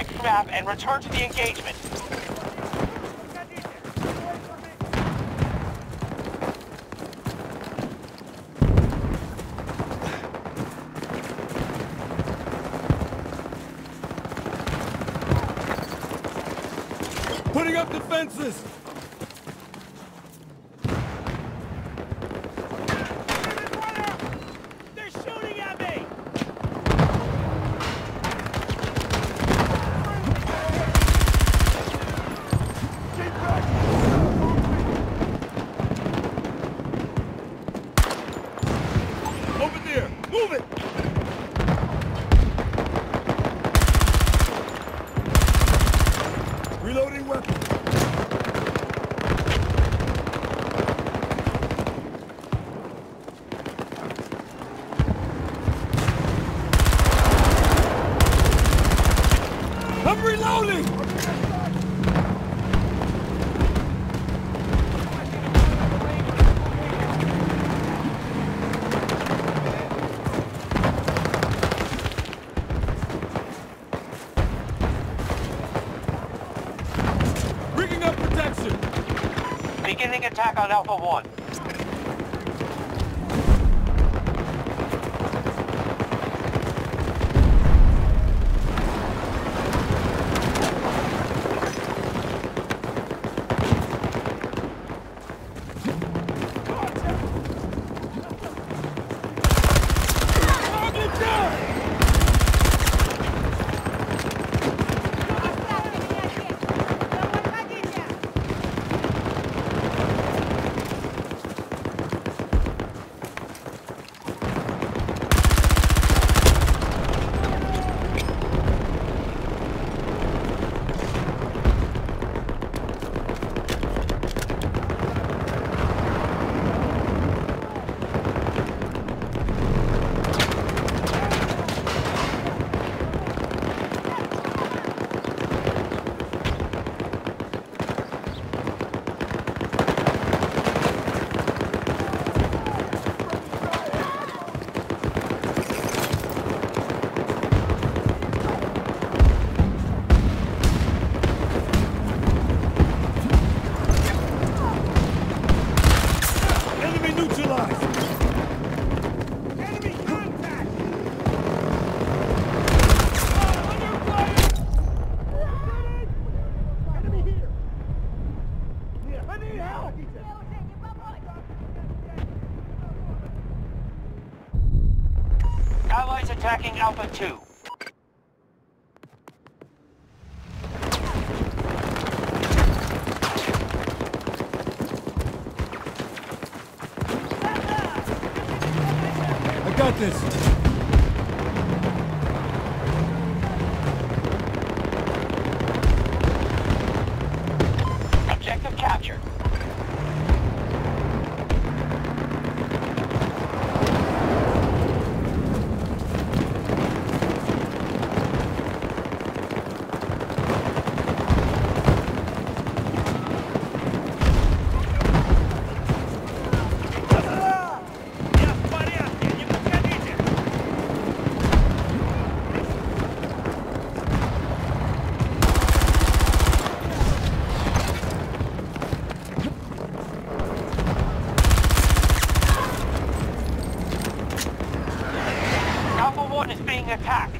next map and return to the engagement. Putting up defenses! attack on Alpha 1. tracking Alpha 2. I got this! attack.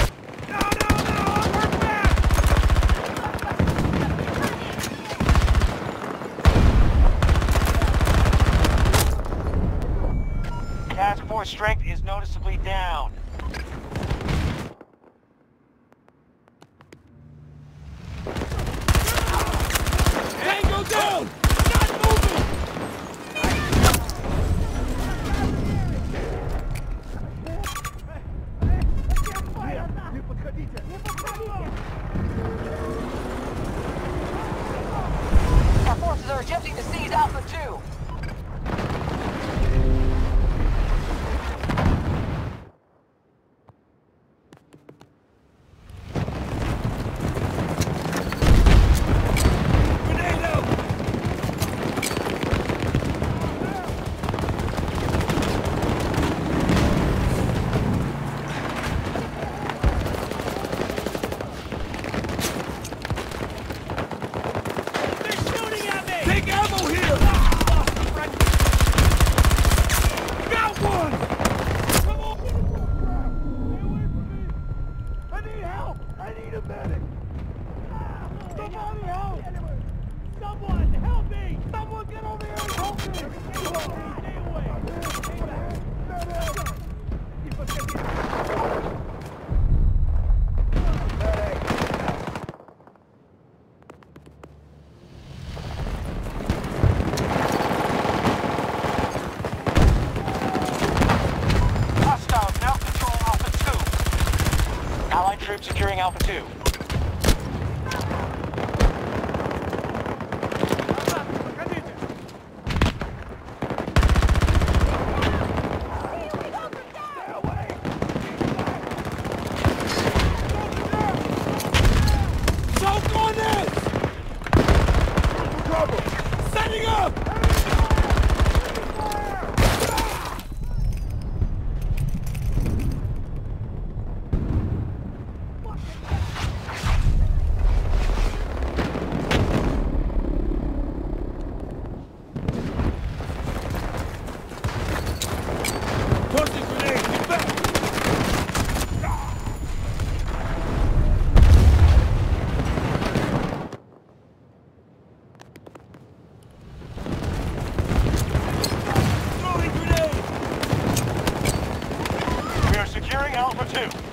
Task Force strength is noticeably down. One! Securing Alpha 2. down.